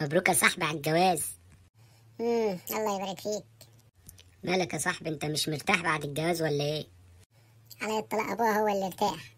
مبروك يا صاحبي على الجواز. امم الله يبارك فيك. مالك يا صاحبي انت مش مرتاح بعد الجواز ولا إيه؟ على الطلاق ابوها هو اللي ارتاح.